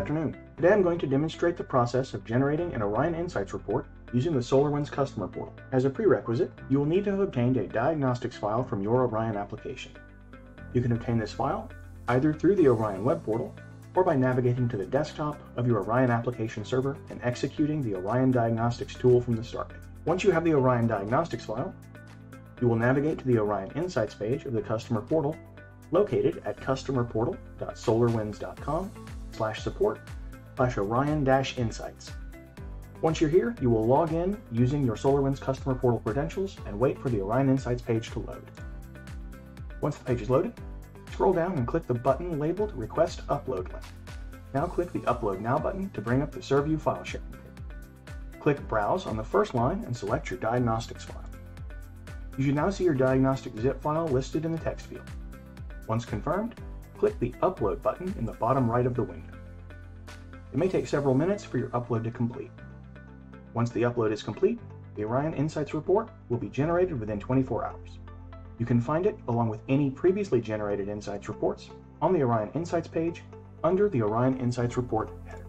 Today I'm going to demonstrate the process of generating an Orion Insights report using the SolarWinds customer portal. As a prerequisite, you will need to have obtained a diagnostics file from your Orion application. You can obtain this file either through the Orion web portal or by navigating to the desktop of your Orion application server and executing the Orion Diagnostics tool from the start. Once you have the Orion Diagnostics file, you will navigate to the Orion Insights page of the customer portal located at customerportal.solarwinds.com slash support slash Orion Insights. Once you're here, you will log in using your SolarWinds customer portal credentials and wait for the Orion Insights page to load. Once the page is loaded, scroll down and click the button labeled Request Upload Link. Now click the Upload Now button to bring up the Serv-U file sharing page. Click Browse on the first line and select your diagnostics file. You should now see your diagnostic zip file listed in the text field. Once confirmed, click the Upload button in the bottom right of the window. It may take several minutes for your upload to complete. Once the upload is complete, the Orion Insights report will be generated within 24 hours. You can find it along with any previously generated Insights reports on the Orion Insights page under the Orion Insights report header.